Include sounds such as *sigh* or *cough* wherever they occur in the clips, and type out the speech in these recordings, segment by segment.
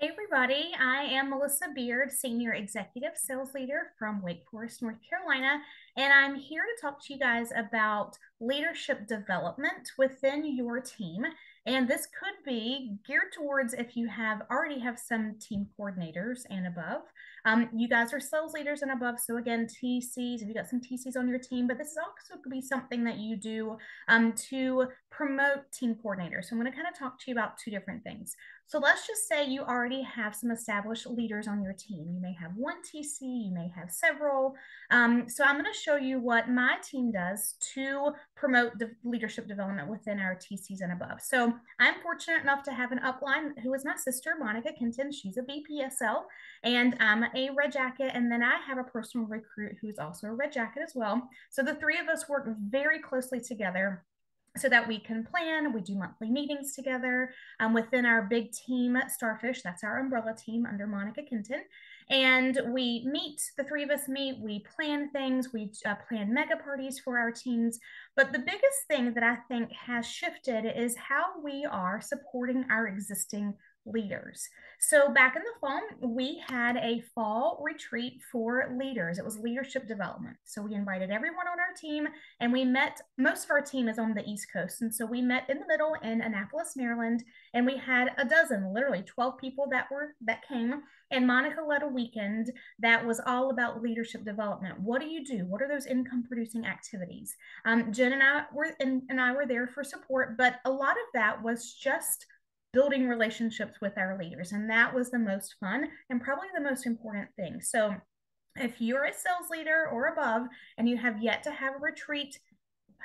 Hey, everybody. I am Melissa Beard, Senior Executive Sales Leader from Wake Forest, North Carolina, and I'm here to talk to you guys about leadership development within your team. And this could be geared towards if you have already have some team coordinators and above. Um, you guys are sales leaders and above. So again, TCs, if you got some TCs on your team, but this is also could be something that you do um, to promote team coordinators. So I'm going to kind of talk to you about two different things. So let's just say you already have some established leaders on your team. You may have one TC, you may have several. Um, so I'm going to show you what my team does to promote the leadership development within our TCs and above. So I'm fortunate enough to have an upline who is my sister, Monica Kenton. She's a VPSL, and I'm a red jacket. And then I have a personal recruit who's also a red jacket as well. So the three of us work very closely together so that we can plan. We do monthly meetings together um, within our big team, Starfish. That's our umbrella team under Monica Kenton. And we meet, the three of us meet, we plan things, we uh, plan mega parties for our teams. But the biggest thing that I think has shifted is how we are supporting our existing leaders. So back in the fall, we had a fall retreat for leaders. It was leadership development. So we invited everyone on our team and we met, most of our team is on the East Coast. And so we met in the middle in Annapolis, Maryland, and we had a dozen, literally 12 people that were that came. And Monica led a weekend that was all about leadership development. What do you do? What are those income producing activities? Um, Jen and I were and, and I were there for support, but a lot of that was just building relationships with our leaders. And that was the most fun and probably the most important thing. So if you're a sales leader or above and you have yet to have a retreat,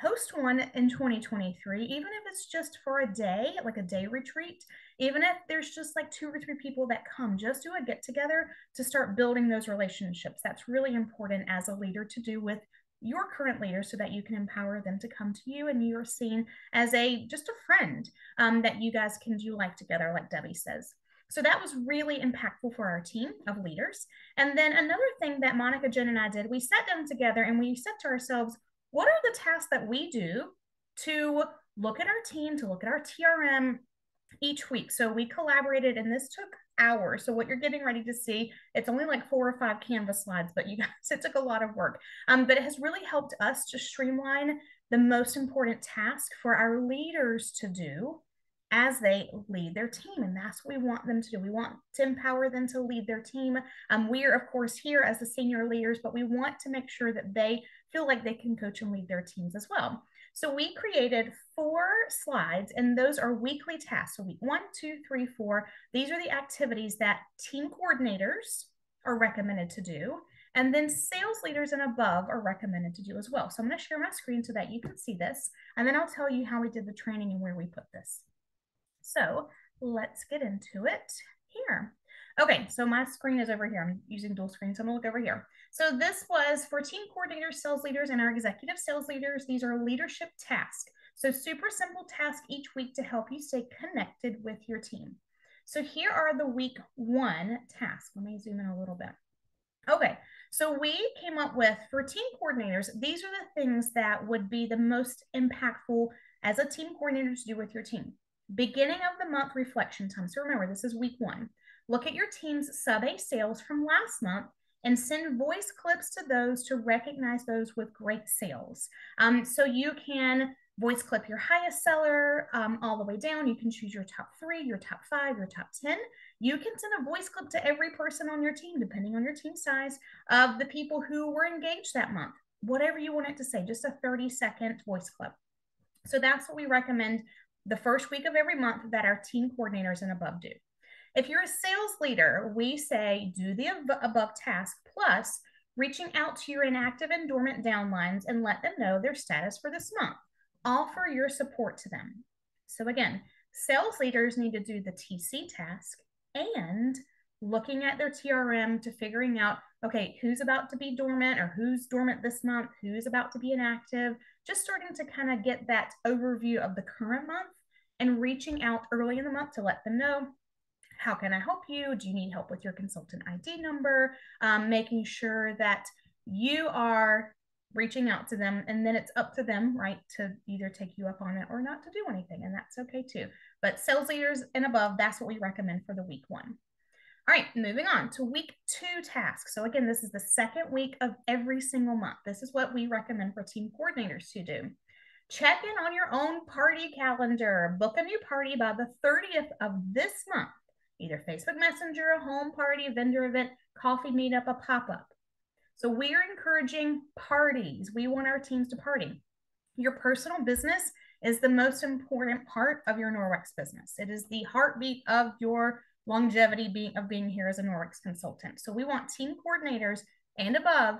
host one in 2023, even if it's just for a day, like a day retreat, even if there's just like two or three people that come, just do a get together to start building those relationships. That's really important as a leader to do with your current leaders so that you can empower them to come to you and you're seen as a just a friend um, that you guys can do life together like debbie says. So that was really impactful for our team of leaders. And then another thing that monica jen and i did we sat down together and we said to ourselves what are the tasks that we do to look at our team to look at our trm each week? So we collaborated and this took hours. So what you're getting ready to see, it's only like four or five Canvas slides, but you *laughs* guys, it took a lot of work. Um, but it has really helped us to streamline the most important task for our leaders to do as they lead their team. And that's what we want them to do. We want to empower them to lead their team. Um, we are, of course, here as the senior leaders, but we want to make sure that they feel like they can coach and lead their teams as well. So we created four slides, and those are weekly tasks. So week one, two, three, four. These are the activities that team coordinators are recommended to do. And then sales leaders and above are recommended to do as well. So I'm going to share my screen so that you can see this. And then I'll tell you how we did the training and where we put this. So let's get into it here. Okay, so my screen is over here. I'm using dual screen, so I'm gonna look over here. So this was for team coordinators, sales leaders, and our executive sales leaders. These are leadership tasks. So super simple tasks each week to help you stay connected with your team. So here are the week one tasks. Let me zoom in a little bit. Okay, so we came up with for team coordinators, these are the things that would be the most impactful as a team coordinator to do with your team. Beginning of the month reflection time. So remember, this is week one. Look at your team's sub A sales from last month and send voice clips to those to recognize those with great sales. Um, so you can voice clip your highest seller um, all the way down. You can choose your top three, your top five, your top 10. You can send a voice clip to every person on your team, depending on your team size, of the people who were engaged that month. Whatever you want it to say, just a 30 second voice clip. So that's what we recommend the first week of every month that our team coordinators and above do. If you're a sales leader, we say do the above task plus reaching out to your inactive and dormant downlines and let them know their status for this month. Offer your support to them. So, again, sales leaders need to do the TC task and looking at their TRM to figuring out okay, who's about to be dormant or who's dormant this month, who's about to be inactive, just starting to kind of get that overview of the current month and reaching out early in the month to let them know how can I help you? Do you need help with your consultant ID number? Um, making sure that you are reaching out to them and then it's up to them, right, to either take you up on it or not to do anything. And that's okay too. But sales leaders and above, that's what we recommend for the week one. All right, moving on to week two tasks. So, again, this is the second week of every single month. This is what we recommend for team coordinators to do. Check in on your own party calendar. Book a new party by the 30th of this month, either Facebook Messenger, a home party, a vendor event, coffee meetup, a pop up. So, we are encouraging parties. We want our teams to party. Your personal business is the most important part of your Norwex business. It is the heartbeat of your longevity being of being here as a Norwex consultant. So we want team coordinators and above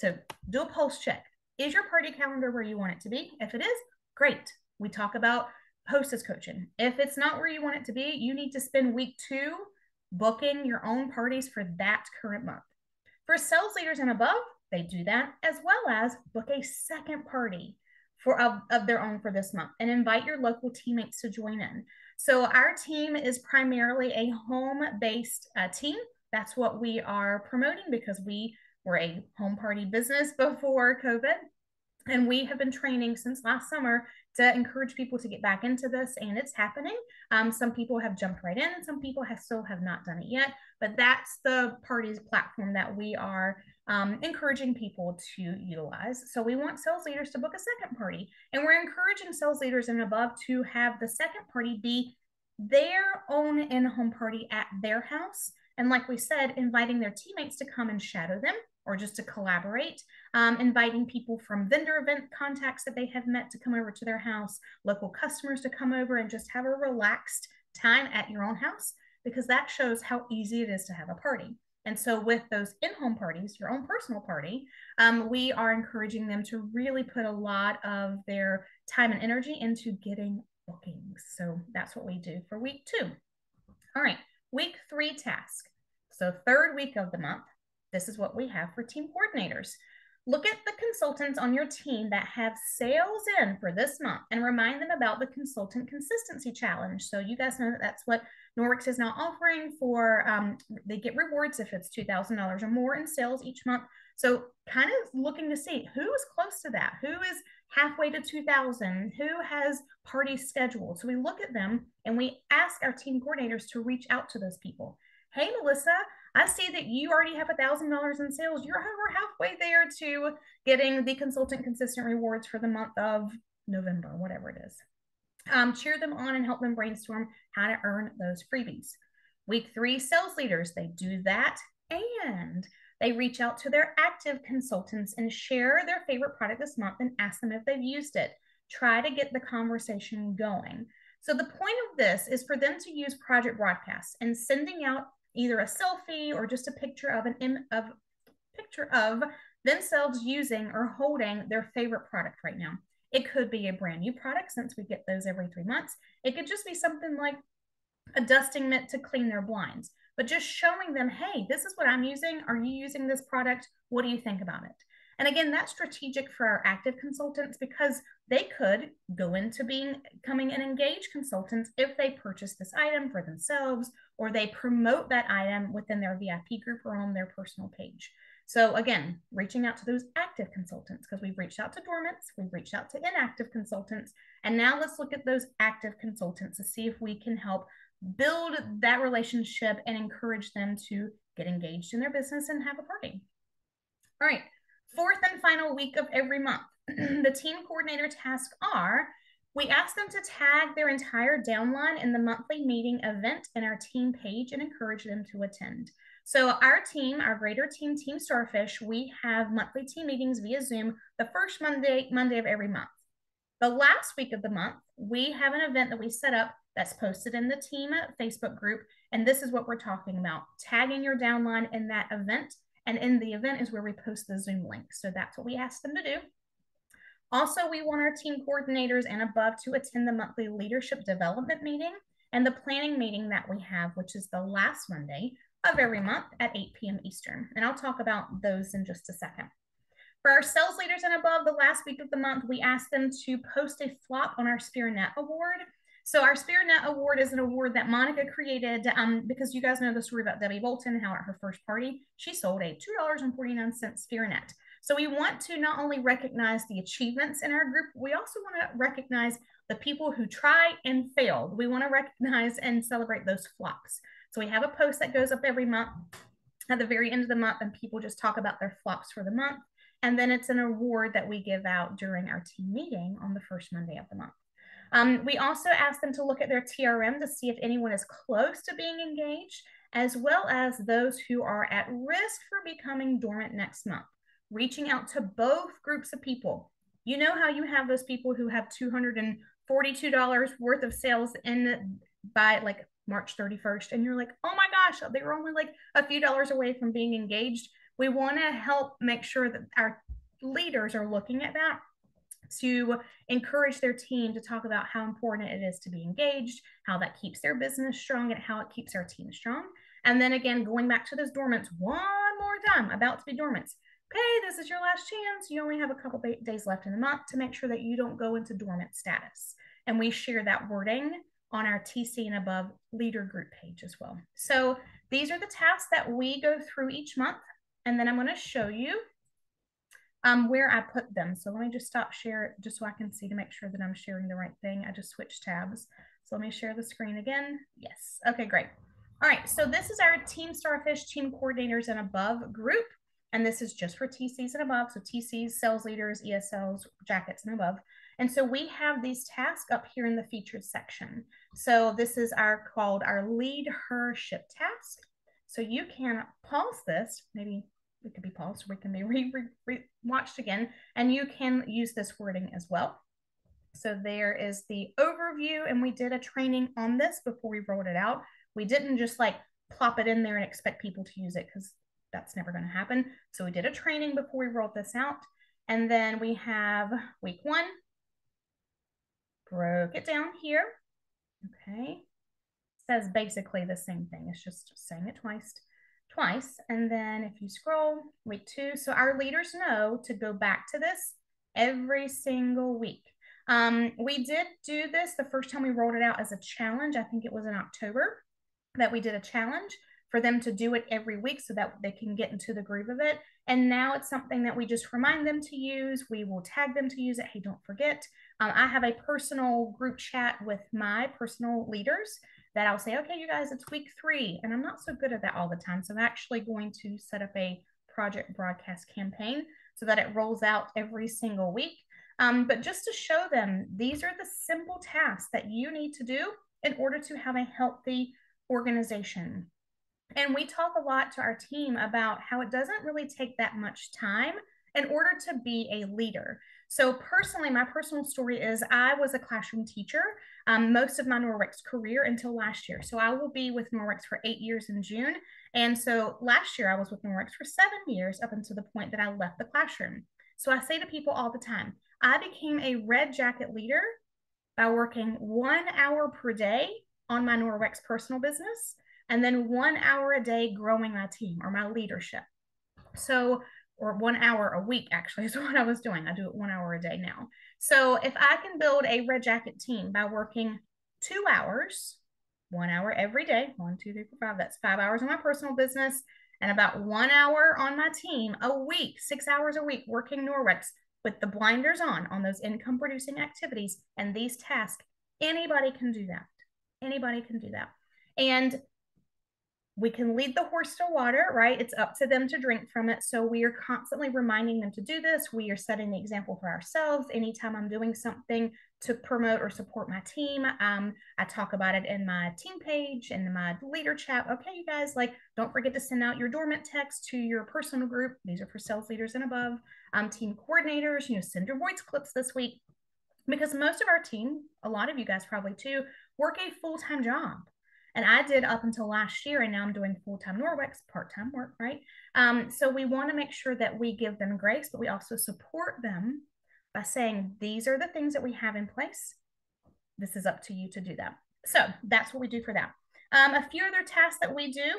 to do a pulse check. Is your party calendar where you want it to be? If it is, great. We talk about hostess coaching. If it's not where you want it to be, you need to spend week two booking your own parties for that current month. For sales leaders and above, they do that as well as book a second party for of, of their own for this month and invite your local teammates to join in. So our team is primarily a home-based uh, team. That's what we are promoting because we were a home party business *laughs* before COVID. And we have been training since last summer to encourage people to get back into this, and it's happening. Um, some people have jumped right in, some people have still have not done it yet. But that's the party's platform that we are um, encouraging people to utilize. So we want sales leaders to book a second party, and we're encouraging sales leaders and above to have the second party be their own in-home party at their house. And like we said, inviting their teammates to come and shadow them or just to collaborate, um, inviting people from vendor event contacts that they have met to come over to their house, local customers to come over and just have a relaxed time at your own house, because that shows how easy it is to have a party. And so, with those in home parties, your own personal party, um, we are encouraging them to really put a lot of their time and energy into getting bookings. So, that's what we do for week two. All right, week three task. So, third week of the month, this is what we have for team coordinators. Look at the consultants on your team that have sales in for this month and remind them about the consultant consistency challenge. So you guys know that that's what Norwex is now offering for, um, they get rewards if it's $2,000 or more in sales each month. So kind of looking to see who is close to that, who is halfway to 2000, who has parties scheduled. So we look at them and we ask our team coordinators to reach out to those people. Hey, Melissa, I see that you already have a thousand dollars in sales. You're over halfway there to getting the consultant consistent rewards for the month of November, whatever it is. Um, cheer them on and help them brainstorm how to earn those freebies. Week three, sales leaders, they do that and they reach out to their active consultants and share their favorite product this month and ask them if they've used it. Try to get the conversation going. So, the point of this is for them to use Project Broadcast and sending out either a selfie or just a picture of an Im- of picture of themselves using or holding their favorite product right now. It could be a brand new product since we get those every three months. It could just be something like a dusting mitt to clean their blinds, but just showing them, hey, this is what I'm using. Are you using this product? What do you think about it? And again, that's strategic for our active consultants because they could go into being coming an engaged consultants if they purchase this item for themselves or they promote that item within their VIP group or on their personal page. So again, reaching out to those active consultants because we've reached out to dormants, we've reached out to inactive consultants, and now let's look at those active consultants to see if we can help build that relationship and encourage them to get engaged in their business and have a party. All right, fourth and final week of every month, *clears throat* the team coordinator tasks are we ask them to tag their entire downline in the monthly meeting event in our team page and encourage them to attend. So our team, our greater team, Team Starfish, we have monthly team meetings via Zoom the first Monday, Monday of every month. The last week of the month, we have an event that we set up that's posted in the team uh, Facebook group. And this is what we're talking about, tagging your downline in that event and in the event is where we post the Zoom link. So that's what we ask them to do. Also, we want our team coordinators and above to attend the monthly leadership development meeting and the planning meeting that we have, which is the last Monday of every month at 8 p.m. Eastern. And I'll talk about those in just a second. For our sales leaders and above, the last week of the month, we asked them to post a flop on our SpiriNett Award. So our SpiriNett Award is an award that Monica created um, because you guys know the story about Debbie Bolton, how at her first party, she sold a $2.49 SpiriNett. So we want to not only recognize the achievements in our group, we also want to recognize the people who try and failed. We want to recognize and celebrate those flops. So we have a post that goes up every month at the very end of the month, and people just talk about their flops for the month. And then it's an award that we give out during our team meeting on the first Monday of the month. Um, we also ask them to look at their TRM to see if anyone is close to being engaged, as well as those who are at risk for becoming dormant next month. Reaching out to both groups of people. You know how you have those people who have $242 worth of sales in by like March 31st, and you're like, oh my gosh, they were only like a few dollars away from being engaged. We want to help make sure that our leaders are looking at that to encourage their team to talk about how important it is to be engaged, how that keeps their business strong, and how it keeps our team strong. And then again, going back to those dormants one more time, about to be dormants. Okay, this is your last chance. You only have a couple days left in the month to make sure that you don't go into dormant status. And we share that wording on our TC and above leader group page as well. So these are the tasks that we go through each month. And then I'm going to show you um, where I put them. So let me just stop share just so I can see to make sure that I'm sharing the right thing. I just switched tabs. So let me share the screen again. Yes. Okay, great. All right. So this is our Team Starfish Team Coordinators and Above group. And this is just for TCs and above. So TCs, sales leaders, ESLs, jackets and above. And so we have these tasks up here in the featured section. So this is our called our lead her ship task. So you can pause this, maybe it could be paused, we can be re, re, re watched again, and you can use this wording as well. So there is the overview, and we did a training on this before we rolled it out. We didn't just like plop it in there and expect people to use it because that's never going to happen. So we did a training before we rolled this out. And then we have week one, broke it down here. Okay. Says basically the same thing. It's just saying it twice twice. And then if you scroll week two, so our leaders know to go back to this every single week. Um, we did do this the first time we rolled it out as a challenge. I think it was in October that we did a challenge for them to do it every week so that they can get into the groove of it. And now it's something that we just remind them to use. We will tag them to use it. Hey, don't forget. Um, I have a personal group chat with my personal leaders that I'll say, okay, you guys, it's week three. And I'm not so good at that all the time. So I'm actually going to set up a project broadcast campaign so that it rolls out every single week. Um, but just to show them, these are the simple tasks that you need to do in order to have a healthy organization. And we talk a lot to our team about how it doesn't really take that much time in order to be a leader. So, personally, my personal story is I was a classroom teacher um, most of my Norwex career until last year. So, I will be with Norwex for eight years in June. And so, last year, I was with Norwex for seven years up until the point that I left the classroom. So, I say to people all the time, I became a red jacket leader by working one hour per day on my Norwex personal business and then one hour a day growing my team or my leadership. So, or one hour a week actually *laughs* is what I was doing. I do it one hour a day now. So if I can build a red jacket team by working two hours, one hour every day, one, two, three, four, five, that's five hours in my personal business, and about one hour on my team a week, six hours a week working Norwex with the blinders on on those income producing activities and these tasks, anybody can do that. Anybody can do that. And we can lead the horse to water, right? It's up to them to drink from it. So we are constantly reminding them to do this. We are setting the example for ourselves. Anytime I'm doing something to promote or support my team, um, I talk about it in my team page and my leader chat. Okay, you guys, like, don't forget to send out your dormant text to your personal group. These are for sales leaders and above. Um, team coordinators, you know, send your voice clips this week because most of our team, a lot of you guys probably too, work a full time job and I did up until last year, and now I'm doing full time Norwex, part time work, right? Um, so we want to make sure that we give them grace, but we also support them by saying, these are the things that we have in place. This is up to you to do that. So that's what we do for that. Um, a few other tasks that we do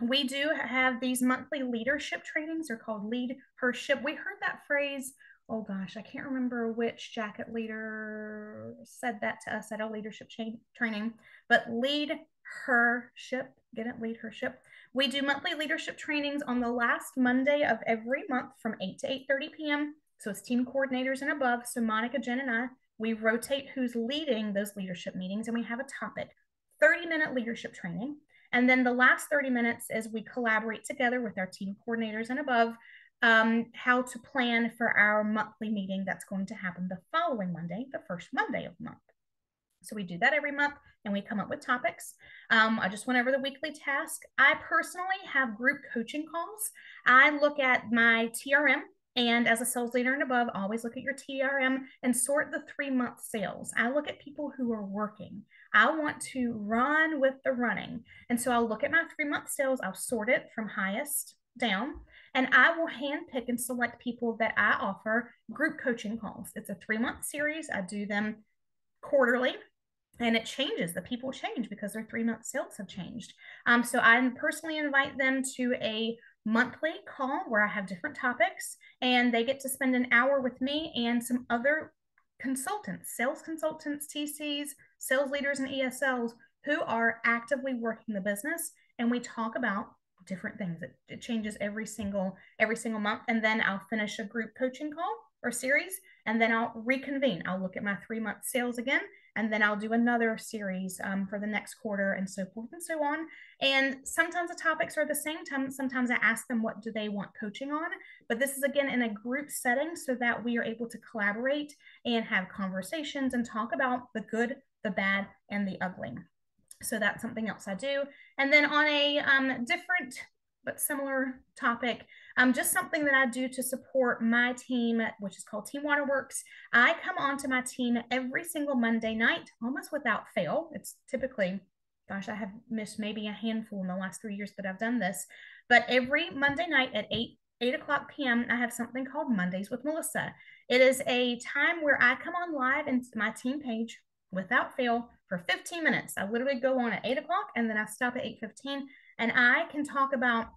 we do have these monthly leadership trainings. They're called Lead Her Ship. We heard that phrase oh gosh, I can't remember which jacket leader said that to us at a leadership chain training, but lead her ship, get it, lead her ship. We do monthly leadership trainings on the last Monday of every month from 8 to 8.30 p.m. So it's team coordinators and above. So Monica, Jen, and I, we rotate who's leading those leadership meetings and we have a topic, 30 minute leadership training. And then the last 30 minutes is we collaborate together with our team coordinators and above um, how to plan for our monthly meeting that's going to happen the following Monday, the first Monday of the month. So we do that every month and we come up with topics. Um, I just went over the weekly task. I personally have group coaching calls. I look at my TRM and as a sales leader and above, always look at your TRM and sort the three month sales. I look at people who are working. I want to run with the running. And so I'll look at my three month sales, I'll sort it from highest down, and I will handpick and select people that I offer group coaching calls. It's a three month series. I do them quarterly and it changes the people change because their three month sales have changed um, so i personally invite them to a monthly call where I have different topics and they get to spend an hour with me and some other consultants, sales consultants, TCs, sales leaders, and ESLs who are actively working the business. And we talk about different things. It, it changes every single every single month. And then I'll finish a group coaching call or series and then I'll reconvene. I'll look at my three month sales again and then I'll do another series um, for the next quarter and so forth and so on. And sometimes the topics are the same. Time, sometimes I ask them what do they want coaching on, but this is again in a group setting so that we are able to collaborate and have conversations and talk about the good, the bad, and the ugly. So that's something else I do. And then on a um, different but similar topic, um, just something that I do to support my team, which is called Team Waterworks. I come onto my team every single Monday night, almost without fail. It's typically, gosh, I have missed maybe a handful in the last three years that I've done this, but every Monday night at 8 8 o'clock p.m., I have something called Mondays with Melissa. It is a time where I come on live into my team page without fail for 15 minutes. I literally go on at 8 o'clock and then I stop at 8.15 and I can talk about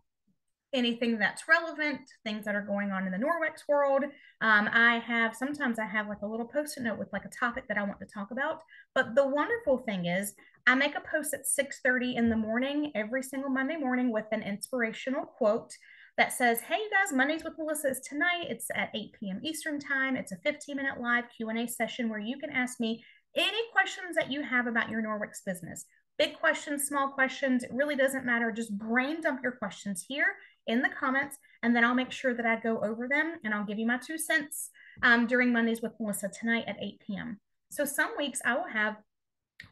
anything that's relevant, things that are going on in the Norwex world. Um, I have sometimes I have like a little post-it note with like a topic that I want to talk about. But the wonderful thing is I make a post at 6:30 in the morning every single Monday morning with an inspirational quote that says, "Hey you guys, Mondays with Melissa is tonight. It's at 8 p.m. Eastern time. It's a 15-minute live Q&A session where you can ask me any questions that you have about your Norwex business. Big questions, small questions, it really doesn't matter. Just brain dump your questions here in the comments, and then I'll make sure that I go over them and I'll give you my two cents um, during Mondays with Melissa tonight at 8 p.m. So some weeks I will have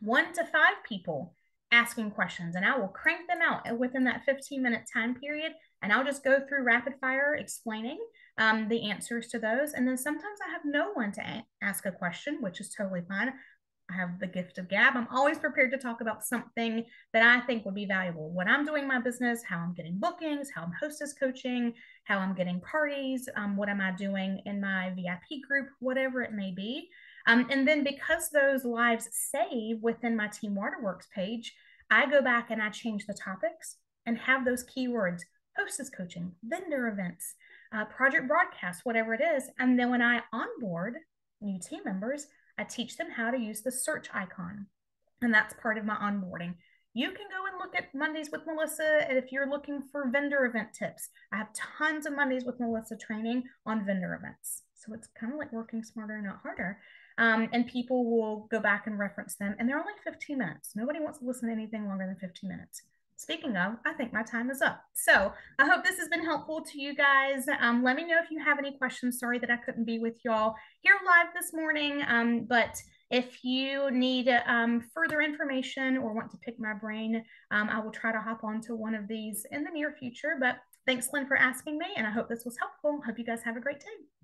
one to five people asking questions and I will crank them out within that 15 minute time period and I'll just go through rapid fire explaining um, the answers to those. And then sometimes I have no one to a- ask a question, which is totally fine. I have the gift of gab. I'm always prepared to talk about something that I think would be valuable. When I'm doing my business, how I'm getting bookings, how I'm hostess coaching, how I'm getting parties, um, what am I doing in my VIP group, whatever it may be. Um, and then because those lives save within my Team Waterworks page, I go back and I change the topics and have those keywords hostess coaching, vendor events, uh, project broadcast, whatever it is. And then when I onboard new team members, I teach them how to use the search icon, and that's part of my onboarding. You can go and look at Mondays with Melissa and if you're looking for vendor event tips. I have tons of Mondays with Melissa training on vendor events. So it's kind of like working smarter, not harder. Um, and people will go back and reference them, and they're only 15 minutes. Nobody wants to listen to anything longer than 15 minutes. Speaking of, I think my time is up. So I hope this has been helpful to you guys. Um, let me know if you have any questions. Sorry that I couldn't be with y'all here live this morning. Um, but if you need um, further information or want to pick my brain, um, I will try to hop onto one of these in the near future. But thanks, Lynn, for asking me. And I hope this was helpful. Hope you guys have a great day.